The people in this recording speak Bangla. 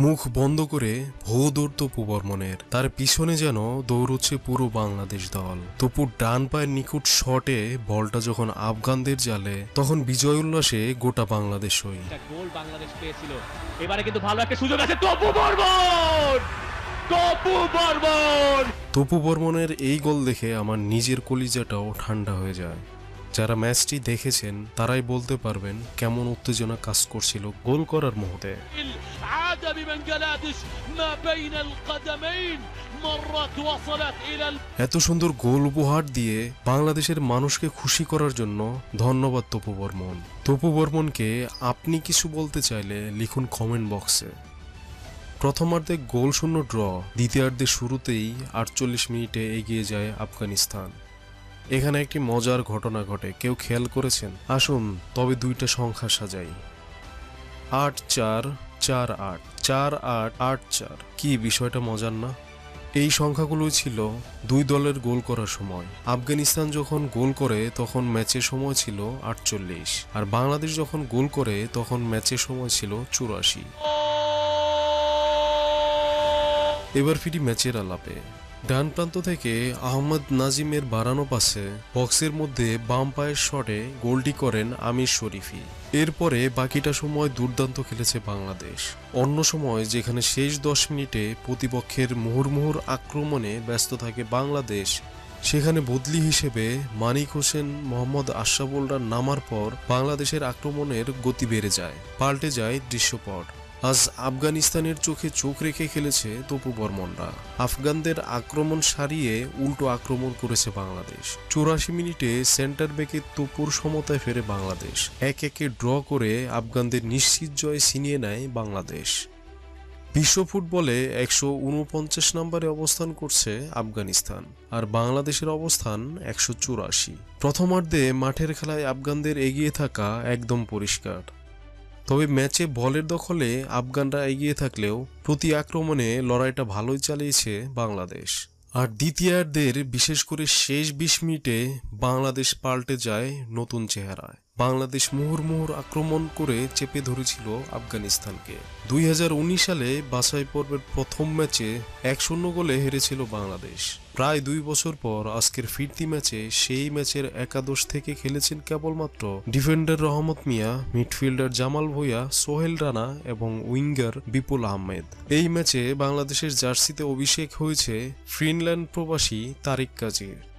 মুখ বন্ধ করে ভৌ দৌড় তপু বর্মনের তার পিছনে যেন দৌড়চ্ছে পুরো বাংলাদেশ দল। তপুর ডান পায়ের নিখুঁত শটে বলটা যখন আফগানদের জালে তখন বিজয় উল্লাসে গোটা বাংলাদেশই গোল বাংলাদেশ পেয়েছিল। এবারে কিন্তু ভালো একটা সুযোগ আছে তপু বর্মন! তপু বর্মন! তপু বর্মনের এই গোল দেখে আমার নিজের কলিজাটাও ঠান্ডা হয়ে যায়। যারা ম্যাচটি দেখেছেন তারাই বলতে পারবেন কেমন উত্তেজনা কাজ করছিল গোল করার মুহূর্তে। عاد ببنجلاديش ما بين القدمين مرت وصلت إلى এত সুন্দর গোল উপহার দিয়ে বাংলাদেশের মানুষকে খুশি করার জন্য ধন্যবাদ তপু বর্মন তপু বর্মনকে আপনি কিছু বলতে চাইলে লিখুন কমেন্ট বক্সে প্রথমার্ধে গোল শূন্য ড্র দ্বিতীয়ার্ধে শুরুতেই আটচল্লিশ মিনিটে এগিয়ে যায় আফগানিস্তান এখানে একটি মজার ঘটনা ঘটে কেউ খেয়াল করেছেন আসুন তবে দুইটা সংখ্যা সাজাই আট চার চার আট চার আট আট চার। কি বিষয়টা মজার না? এই সংখ্যাগুলোই ছিল দুই দলের গোল করার সময়। আফগানিস্তান যখন গোল করে, তখন ম্যাচের সময় ছিল আটচল্লিশ। আর বাংলাদেশ যখন গোল করে, তখন ম্যাচের সময় ছিল চুরাশি। এবার ফিরি ম্যাচের আলাপে। ডান প্রান্ত থেকে আহমদ নাজিমের বাড়ানো পাশে বক্সের মধ্যে বাম পায়ের শটে গোলটি করেন আমির শরীফি। এরপরে বাকিটা সময় দুর্দান্ত খেলেছে বাংলাদেশ। অন্য সময় যেখানে শেষ দশ মিনিটে প্রতিপক্ষের মুহুর্মুহুর আক্রমণে ব্যস্ত থাকে বাংলাদেশ, সেখানে বদলি হিসেবে মানিক হোসেন, মোহাম্মদ আশরাফুলরা নামার পর বাংলাদেশের আক্রমণের গতি বেড়ে যায়, পাল্টে যায় দৃশ্যপট। আজ আফগানিস্তানের চোখে চোখ রেখে খেলেছে তপু বর্মনরা। আফগানদের আক্রমণ সারিয়ে উল্টো আক্রমণ করেছে বাংলাদেশ। চৌরাশি মিনিটে সেন্টার ব্যাকে তপুর সমতায় ফেরে বাংলাদেশ। এক একে ড্র করে আফগানদের নিশ্চিত জয় ছিনিয়ে নেয় বাংলাদেশ। বিশ্ব ফুটবলে একশো উনপঞ্চাশ নম্বরে অবস্থান করছে আফগানিস্তান, আর বাংলাদেশের অবস্থান একশো চুরাশি। প্রথমার্ধে মাঠের খেলায় আফগানদের এগিয়ে থাকা একদম পরিষ্কার। তবে ম্যাচে বলের দখলে আফগানরা এগিয়ে থাকলেও প্রতি আক্রমণে লড়াইটা ভালোই চালিয়েছে বাংলাদেশ। আর দ্বিতীয়ার্ধের বিশেষ করে শেষ বিশ মিনিটে বাংলাদেশ পাল্টে যায় নতুন চেহারায়। বাংলাদেশ মুহুর্মুহুর আক্রমণ করে চেপে ধরেছিল আফগানিস্তানকে। দুই হাজার উনিশ সালে বাছাই পর্বের প্রথম ম্যাচে এক শূন্য গোলে হেরেছিল বাংলাদেশ। প্রায় দুই বছর পর আজকের ফিরতি ম্যাচে সেই ম্যাচের একাদশ থেকে খেলেছেন কেবলমাত্র ডিফেন্ডার রহমত মিয়া, মিডফিল্ডার জামাল ভুঁইয়া, সোহেল রানা এবং উইঙ্গার বিপুল আহমেদ। এই ম্যাচে বাংলাদেশের জার্সিতে অভিষেক হয়েছে ফিনল্যান্ড প্রবাসী তারিক কাজীর।